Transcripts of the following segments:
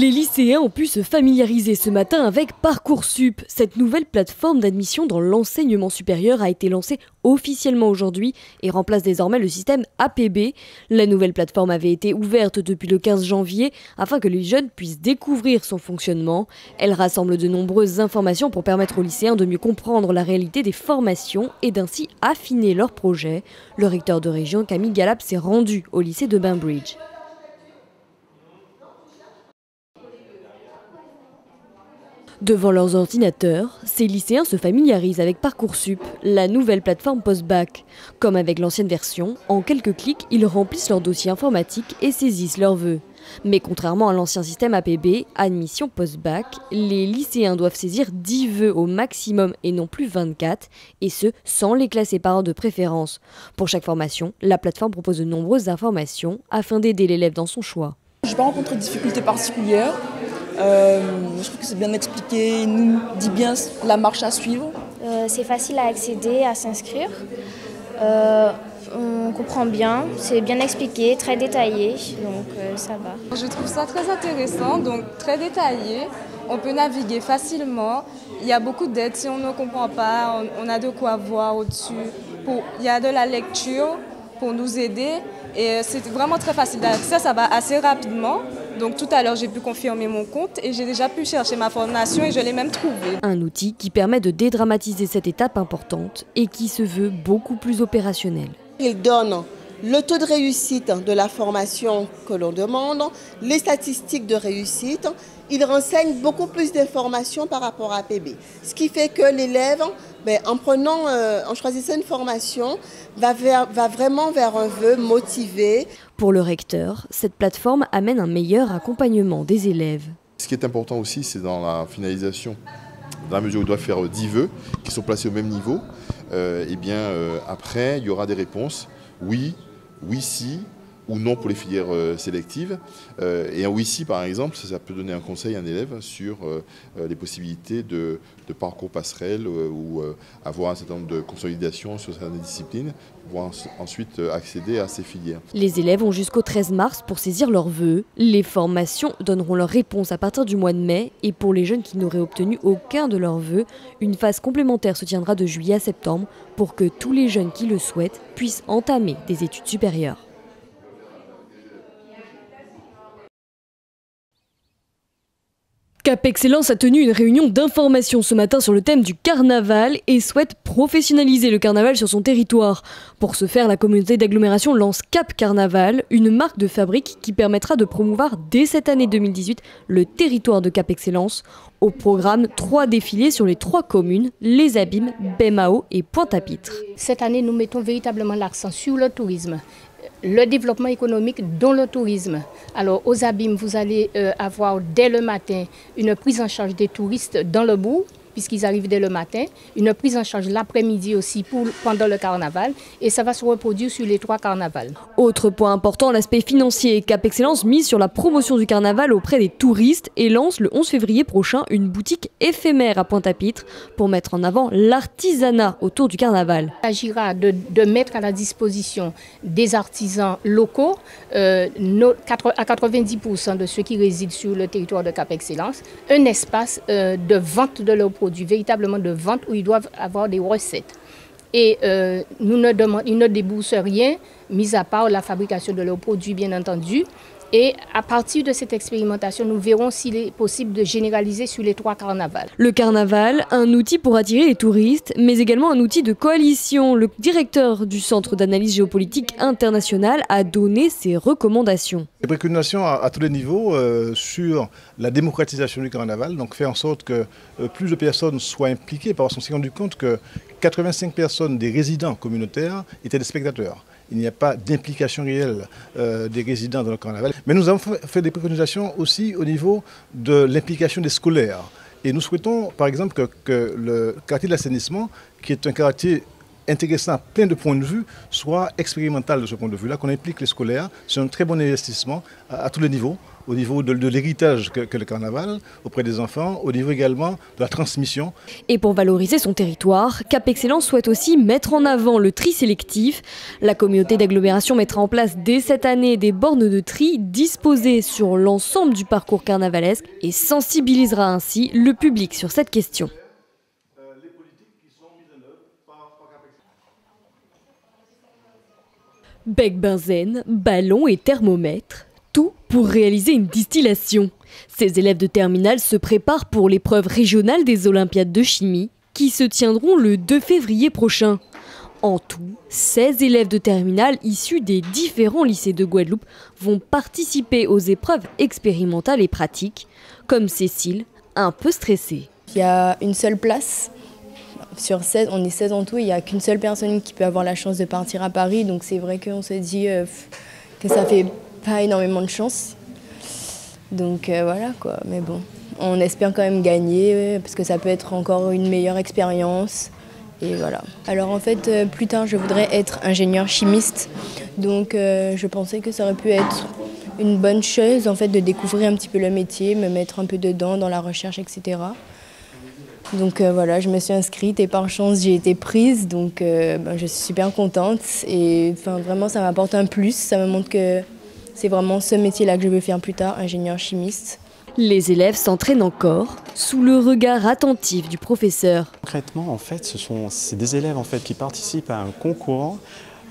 Les lycéens ont pu se familiariser ce matin avec Parcoursup. Cette nouvelle plateforme d'admission dans l'enseignement supérieur a été lancée officiellement aujourd'hui et remplace désormais le système APB. La nouvelle plateforme avait été ouverte depuis le 15 janvier afin que les jeunes puissent découvrir son fonctionnement. Elle rassemble de nombreuses informations pour permettre aux lycéens de mieux comprendre la réalité des formations et d'ainsi affiner leurs projets. Le recteur de région Camille Galap s'est rendu au lycée de Bainbridge. Devant leurs ordinateurs, ces lycéens se familiarisent avec Parcoursup, la nouvelle plateforme post-bac. Comme avec l'ancienne version, en quelques clics, ils remplissent leur dossier informatique et saisissent leurs vœux. Mais contrairement à l'ancien système APB, admission post-bac, les lycéens doivent saisir 10 vœux au maximum et non plus 24, et ce, sans les classer par ordre de préférence. Pour chaque formation, la plateforme propose de nombreuses informations afin d'aider l'élève dans son choix. Je n'ai pas rencontré de difficultés particulières. Euh, je trouve que c'est bien expliqué, il nous dit bien la marche à suivre. Euh, c'est facile à accéder, à s'inscrire. Euh, on comprend bien, c'est bien expliqué, très détaillé, donc ça va. Je trouve ça très intéressant, donc très détaillé. On peut naviguer facilement. Il y a beaucoup d'aides. Si on ne comprend pas, on, a de quoi voir au-dessus. Il y a de la lecture pour nous aider. Et c'est vraiment très facile d'accès, ça va assez rapidement. Donc tout à l'heure, j'ai pu confirmer mon compte et j'ai déjà pu chercher ma formation et je l'ai même trouvée. Un outil qui permet de dédramatiser cette étape importante et qui se veut beaucoup plus opérationnel. Il donne le taux de réussite de la formation que l'on demande, les statistiques de réussite. Il renseigne beaucoup plus d'informations par rapport à PB. Ce qui fait que l'élève, ben, en, prenant, euh, en choisissant une formation, va, va vraiment vers un vœu motivé. Pour le recteur, cette plateforme amène un meilleur accompagnement des élèves. Ce qui est important aussi, c'est dans la finalisation, dans la mesure où il doit faire 10 vœux qui sont placés au même niveau, et euh, eh bien euh, après, il y aura des réponses oui, oui si, ou non pour les filières euh, sélectives. Euh, et oui par exemple, ça peut donner un conseil à un élève sur euh, les possibilités de, parcours passerelle ou avoir un certain nombre de consolidations sur certaines disciplines pour ensuite accéder à ces filières. Les élèves ont jusqu'au 13 mars pour saisir leurs vœux. Les formations donneront leur réponse à partir du mois de mai et pour les jeunes qui n'auraient obtenu aucun de leurs vœux, une phase complémentaire se tiendra de juillet à septembre pour que tous les jeunes qui le souhaitent puissent entamer des études supérieures. Cap Excellence a tenu une réunion d'information ce matin sur le thème du carnaval et souhaite professionnaliser le carnaval sur son territoire. Pour ce faire, la communauté d'agglomération lance Cap Carnaval, une marque de fabrique qui permettra de promouvoir dès cette année 2018 le territoire de Cap Excellence. Au programme, trois défilés sur les trois communes, Les Abîmes, Bemao et Pointe-à-Pitre. Cette année, nous mettons véritablement l'accent sur le tourisme le développement économique dans le tourisme. Alors aux abîmes, vous allez euh, avoir dès le matin une prise en charge des touristes dans le bourg puisqu'ils arrivent dès le matin, une prise en charge l'après-midi aussi pour, pendant le carnaval, et ça va se reproduire sur les trois carnavals. Autre point important, l'aspect financier. Cap Excellence mise sur la promotion du carnaval auprès des touristes et lance le 11 février prochain une boutique éphémère à Pointe-à-Pitre pour mettre en avant l'artisanat autour du carnaval. Il s'agira de, mettre à la disposition des artisans locaux, euh, à 90% de ceux qui résident sur le territoire de Cap Excellence, un espace euh, de vente de leurs produits véritablement de vente où ils doivent avoir des recettes. Et euh, nous ne demandons, ils ne déboursent rien, mis à part la fabrication de leurs produits, bien entendu. Et à partir de cette expérimentation, nous verrons s'il est possible de généraliser sur les trois carnavals. Le carnaval, un outil pour attirer les touristes, mais également un outil de coalition. Le directeur du Centre d'analyse géopolitique internationale a donné ses recommandations. Les préconisations à, tous les niveaux euh, sur la démocratisation du carnaval, donc faire en sorte que euh, plus de personnes soient impliquées, parce qu'on s'est rendu compte que 85 personnes des résidents communautaires étaient des spectateurs il n'y a pas d'implication réelle euh, des résidents dans le carnaval. Mais nous avons fait des préconisations aussi au niveau de l'implication des scolaires. Et nous souhaitons, par exemple, que, le quartier de l'assainissement, qui est un quartier intéressant plein de points de vue, soit expérimental de ce point de vue-là, qu'on implique les scolaires. C'est un très bon investissement à, tous les niveaux au niveau de, l'héritage que, le carnaval auprès des enfants, au niveau également de la transmission. Et pour valoriser son territoire, Cap Excellence souhaite aussi mettre en avant le tri sélectif. La communauté d'agglomération mettra en place dès cette année des bornes de tri disposées sur l'ensemble du parcours carnavalesque et sensibilisera ainsi le public sur cette question. Bec benzène, ballon et thermomètre, tout pour réaliser une distillation. Ces élèves de terminale se préparent pour l'épreuve régionale des Olympiades de chimie qui se tiendront le 2 février prochain. En tout, 16 élèves de terminale issus des différents lycées de Guadeloupe vont participer aux épreuves expérimentales et pratiques, comme Cécile, un peu stressée. Il y a une seule place sur 16, on est 16 en tout, il n'y a qu'une seule personne qui peut avoir la chance de partir à Paris. Donc c'est vrai qu'on se dit euh, que ça fait pas énormément de chance. Donc euh, voilà quoi, mais bon, on espère quand même gagner parce que ça peut être encore une meilleure expérience. Et voilà. Alors en fait, euh, plus tard, je voudrais être ingénieur chimiste. Donc je pensais que ça aurait pu être une bonne chose en fait de découvrir un petit peu le métier, me mettre un peu dedans dans la recherche, etc. Donc euh, voilà, je me suis inscrite et par chance j'ai été prise, donc euh, ben, je suis super contente et enfin, vraiment ça m'apporte un plus, ça me montre que c'est vraiment ce métier-là que je veux faire plus tard, ingénieur chimiste. Les élèves s'entraînent encore sous le regard attentif du professeur. Concrètement, en fait, ce sont des élèves en fait qui participent à un concours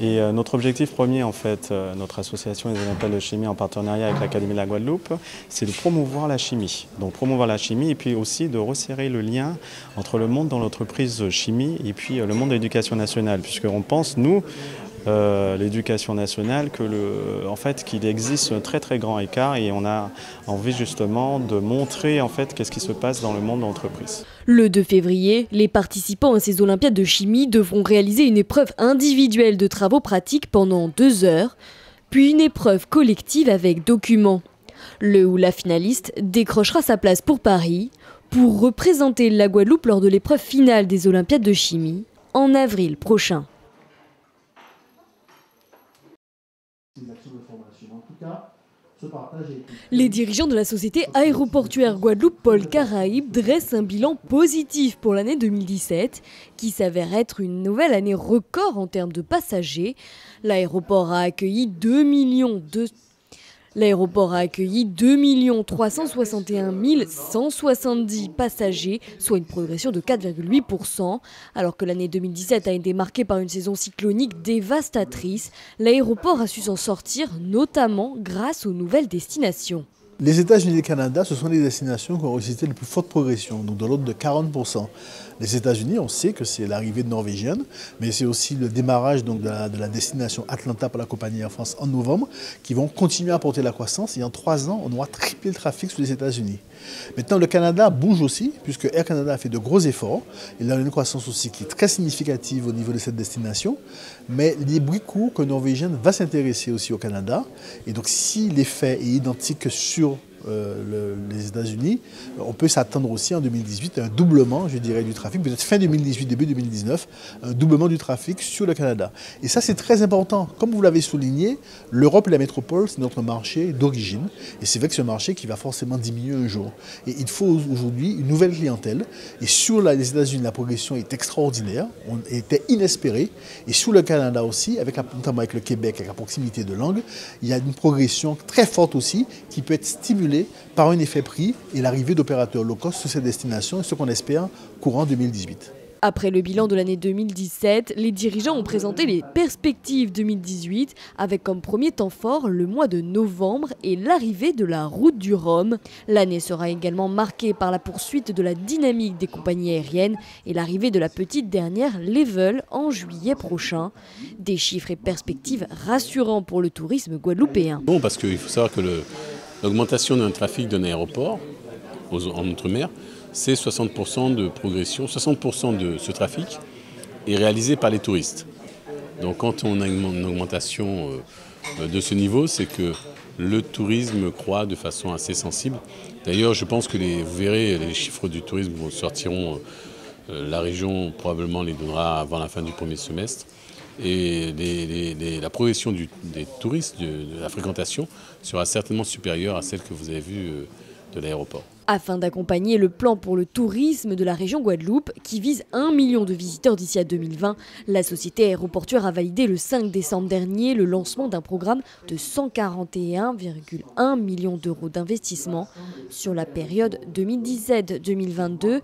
et euh, notre objectif premier, en fait, euh, notre association des Olympiades de chimie en partenariat avec l'Académie de la Guadeloupe, c'est de promouvoir la chimie. Donc promouvoir la chimie et puis aussi de resserrer le lien entre le monde dans l'entreprise chimie et puis euh, le monde de l'éducation nationale. Puisqu'on pense, nous, euh, l'éducation nationale que en fait, qu'il existe un très très grand écart et on a envie justement de montrer en fait qu'est-ce qui se passe dans le monde de l'entreprise. Le 2 février, les participants à ces Olympiades de chimie devront réaliser une épreuve individuelle de travaux pratiques pendant deux heures, puis une épreuve collective avec documents. Le ou la finaliste décrochera sa place pour Paris pour représenter la Guadeloupe lors de l'épreuve finale des Olympiades de chimie en avril prochain. Les dirigeants de la société aéroportuaire Guadeloupe Paul Caraïbe dressent un bilan positif pour l'année 2017 qui s'avère être une nouvelle année record en termes de passagers. L'aéroport a accueilli 2 millions de L'aéroport a accueilli 2 361 170 passagers, soit une progression de 4,8%. Alors que l'année 2017 a été marquée par une saison cyclonique dévastatrice, l'aéroport a su s'en sortir, notamment grâce aux nouvelles destinations. Les États-Unis et le Canada, ce sont les destinations qui ont résulté les plus fortes progressions, donc de l'ordre de 40%. Les États-Unis, on sait que c'est l'arrivée de norvégienne, mais c'est aussi le démarrage donc, de, la, destination Atlanta pour la compagnie Air France en novembre, qui vont continuer à porter la croissance. Et en trois ans, on aura triplé le trafic sur les États-Unis. Maintenant, le Canada bouge aussi, puisque Air Canada a fait de gros efforts. Il a une croissance aussi qui est très significative au niveau de cette destination. Mais les bruits courent que Norvégienne va s'intéresser aussi au Canada. Et donc, si l'effet est identique sur euh, les États-Unis, on peut s'attendre aussi en 2018 à un doublement, je dirais, du trafic, peut-être fin 2018, début 2019, un doublement du trafic sur le Canada. Et ça, c'est très important. Comme vous l'avez souligné, l'Europe et la métropole, c'est notre marché d'origine. Et c'est vrai que un marché qui va forcément diminuer un jour. Et il faut aujourd'hui une nouvelle clientèle. Et sur les États-Unis, la progression est extraordinaire, on était inespéré. Et sur le Canada aussi, avec, notamment avec le Québec, avec la proximité de langue, il y a une progression très forte aussi qui peut être stimulée par un effet prix et l'arrivée d'opérateurs low cost sur ces destinations, ce qu'on espère courant 2018. Après le bilan de l'année 2017, les dirigeants ont présenté les perspectives 2018 avec comme premier temps fort le mois de novembre et l'arrivée de la route du Rhum. L'année sera également marquée par la poursuite de la dynamique des compagnies aériennes et l'arrivée de la petite dernière Level en juillet prochain. Des chiffres et perspectives rassurants pour le tourisme guadeloupéen. Bon, parce qu'il faut savoir que le, L'augmentation d'un trafic d'un aéroport en Outre-mer, c'est 60% de progression, 60% de ce trafic est réalisé par les touristes. Donc quand on a une augmentation euh, de ce niveau, c'est que le tourisme croît de façon assez sensible. D'ailleurs, je pense que vous verrez, les chiffres du tourisme sortiront la région probablement les donnera avant la fin du premier semestre. Et la progression des touristes, de, la fréquentation, sera certainement supérieure à celle que vous avez vue de l'aéroport afin d'accompagner le plan pour le tourisme de la région Guadeloupe qui vise 1 million de visiteurs d'ici à 2020. La société aéroportuaire a validé le 5 décembre dernier le lancement d'un programme de 141,1 millions d'euros d'investissement sur la période 2017-2022,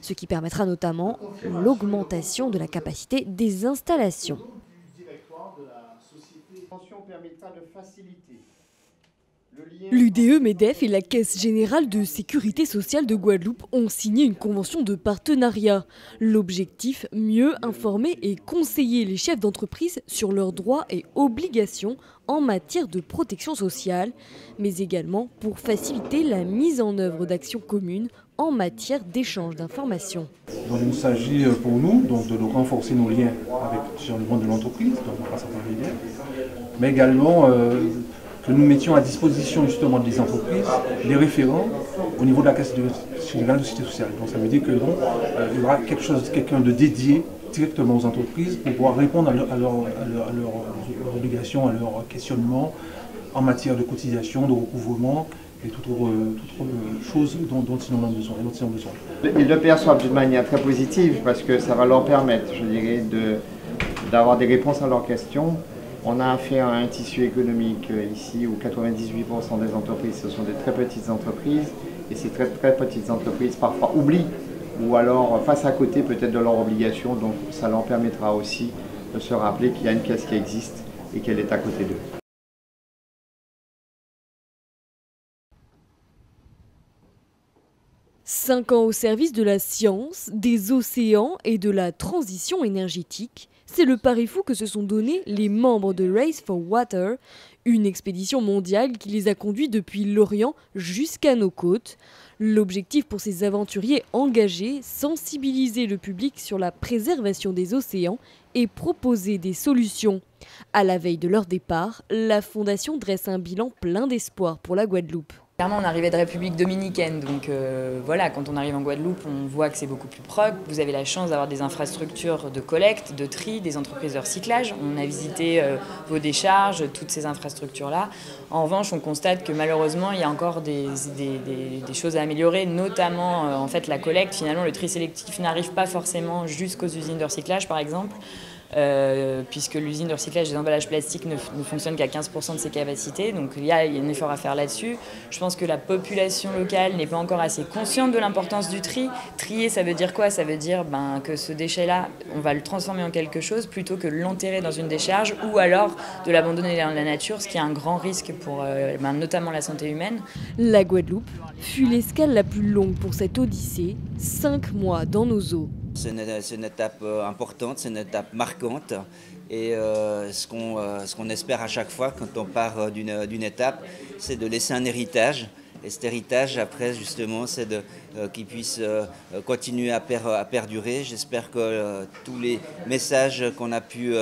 ce qui permettra notamment l'augmentation de la capacité des installations. L'UDE MEDEF et la Caisse générale de sécurité sociale de Guadeloupe ont signé une convention de partenariat. L'objectif, mieux informer et conseiller les chefs d'entreprise sur leurs droits et obligations en matière de protection sociale, mais également pour faciliter la mise en œuvre d'actions communes en matière d'échange d'informations. il s'agit euh, pour nous de renforcer nos liens avec le monde de l'entreprise, mais également euh, que nous mettions à disposition justement des entreprises les référents au niveau de la caisse de, de sécurité sociale. Donc ça veut dire que euh, il y aura quelque chose, quelqu'un de dédié directement aux entreprises pour pouvoir répondre à, leurs obligations, à leurs questionnements en matière de cotisation, de recouvrement et toute autre, chose dont, ils ont besoin. Ils le perçoivent d'une manière très positive parce que ça va leur permettre, je dirais, d'avoir des réponses à leurs questions on a affaire à un tissu économique euh, ici où 98% des entreprises, ce sont des très petites entreprises. Et ces très, très petites entreprises parfois oublient ou alors face à côté peut-être de leurs obligations. Donc ça leur permettra aussi de se rappeler qu'il y a une caisse qui existe et qu'elle est à côté d'eux. Cinq ans au service de la science, des océans et de la transition énergétique, c'est le pari fou que se sont donnés les membres de Race for Water, une expédition mondiale qui les a conduits depuis l'Orient jusqu'à nos côtes. L'objectif pour ces aventuriers engagés, sensibiliser le public sur la préservation des océans et proposer des solutions. À la veille de leur départ, la Fondation dresse un bilan plein d'espoir pour la Guadeloupe. Clairement, on arrivait de République dominicaine, donc euh, voilà, quand on arrive en Guadeloupe, on voit que c'est beaucoup plus propre. Vous avez la chance d'avoir des infrastructures de collecte, de tri, des entreprises de recyclage. On a visité euh, vos décharges, toutes ces infrastructures-là. En revanche, on constate que malheureusement, il y a encore des, choses à améliorer, notamment euh, en fait la collecte. Finalement, le tri sélectif n'arrive pas forcément jusqu'aux usines de recyclage, par exemple. Euh, puisque l'usine de recyclage des emballages plastiques ne, fonctionne qu'à 15% de ses capacités. Donc il y, a, un effort à faire là-dessus. Je pense que la population locale n'est pas encore assez consciente de l'importance du tri. Trier, ça veut dire quoi? Ça veut dire ben, que ce déchet-là, on va le transformer en quelque chose plutôt que l'enterrer dans une décharge ou alors de l'abandonner dans la nature, ce qui est un grand risque pour euh, ben, notamment la santé humaine. La Guadeloupe fut l'escale la plus longue pour cette odyssée, 5 mois dans nos eaux. C'est une, étape euh, importante, c'est une étape marquante. Et euh, euh, ce qu'on espère à chaque fois quand on part d'une étape, c'est de laisser un héritage. Et cet héritage, après, justement, c'est qu'il puisse continuer à, perdurer. J'espère que tous les messages qu'on a pu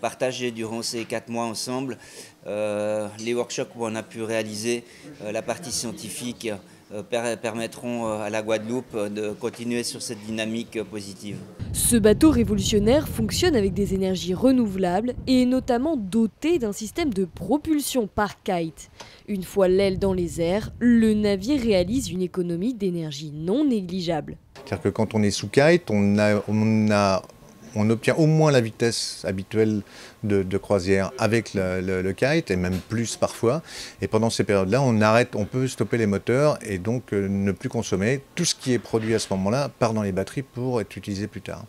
partager durant ces quatre mois ensemble, les workshops où on a pu réaliser, la partie scientifique, permettront euh, à la Guadeloupe euh, de continuer sur cette dynamique positive. Ce bateau révolutionnaire fonctionne avec des énergies renouvelables et est notamment doté d'un système de propulsion par kite. Une fois l'aile dans les airs, le navire réalise une économie d'énergie non négligeable. C'est-à-dire que quand on est sous kite, on a, on a on obtient au moins la vitesse habituelle de, croisière avec le, kite, et même plus parfois. Et pendant ces périodes-là, on arrête, on peut stopper les moteurs et donc euh, ne plus consommer. Tout ce qui est produit à ce moment-là part dans les batteries pour être utilisé plus tard.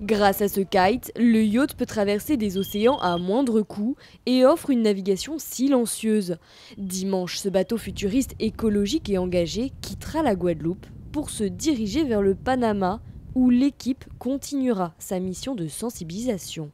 Grâce à ce kite, le yacht peut traverser des océans à moindre coût et offre une navigation silencieuse. Dimanche, ce bateau futuriste écologique et engagé quittera la Guadeloupe pour se diriger vers le Panama, où l'équipe continuera sa mission de sensibilisation.